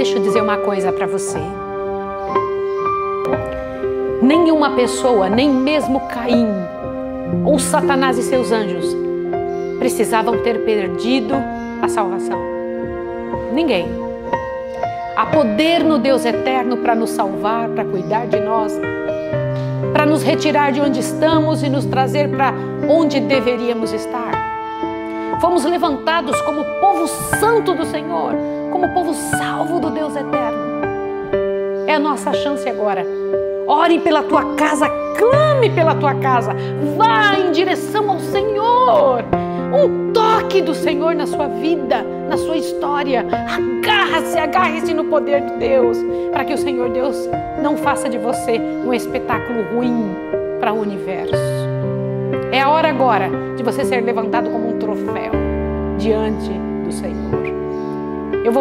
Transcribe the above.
Deixa eu dizer uma coisa para você. Nenhuma pessoa, nem mesmo Caim ou Satanás e seus anjos precisavam ter perdido a salvação. Ninguém. Há poder no Deus eterno para nos salvar, para cuidar de nós, para nos retirar de onde estamos e nos trazer para onde deveríamos estar. Fomos levantados como povo santo do Senhor, como povo salvo do Deus eterno. É a nossa chance agora. Ore pela tua casa, clame pela tua casa, vá em direção ao Senhor. Um toque do Senhor na sua vida, na sua história. Agarra-se, agarre-se no poder de Deus, para que o Senhor Deus não faça de você um espetáculo ruim para o universo agora de você ser levantado como um troféu diante do Senhor. Eu vou